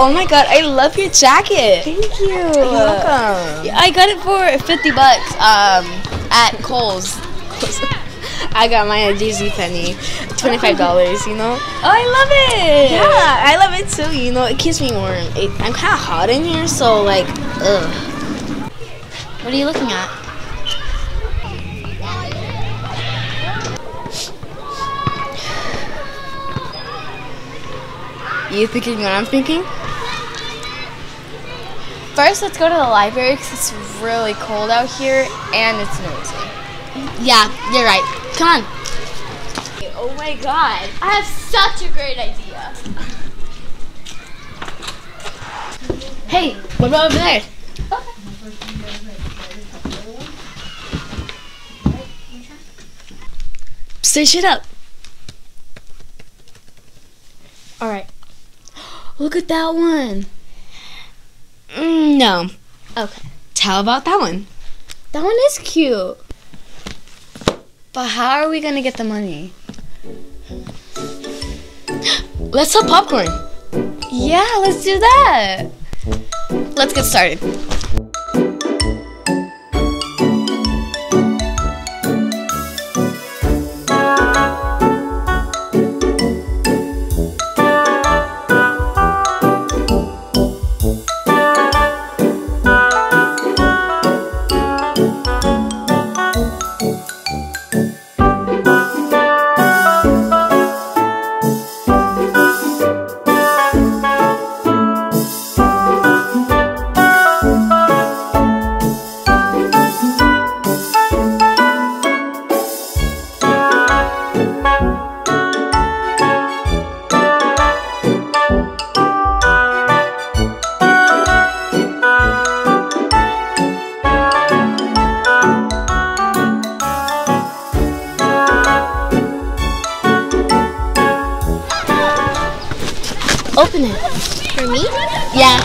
Oh my god, I love your jacket. Thank you. You're welcome. Yeah, I got it for 50 bucks um, at Kohl's. I got mine at JC Penney, $25, you know? Oh, I love it. Yeah, I love it too, you know? It keeps me warm. It, I'm kind of hot in here, so like, ugh. What are you looking at? You thinking what I'm thinking? First, let's go to the library because it's really cold out here and it's noisy. Yeah, you're right. Come on. Oh my god. I have such a great idea. Hey, what about over there? Search it up. All right. Look at that one. No. Okay. Tell about that one. That one is cute. But how are we gonna get the money? Let's sell popcorn. Yeah, let's do that. Let's get started. Open it. For me? Yeah.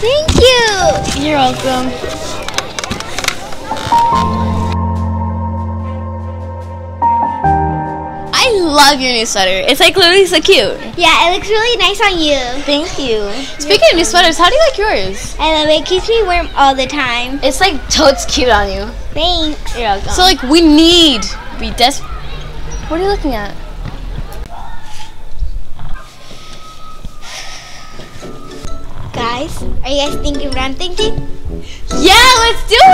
Thank you. You're welcome. I love your new sweater. It's like literally so cute. Yeah, it looks really nice on you. Thank you. Speaking of new sweaters, how do you like yours? I love it. It keeps me warm all the time. It's like totes cute on you. Thanks. You're welcome. So like we need, we des- What are you looking at? Guys, are you guys thinking what I'm thinking? Yeah, let's do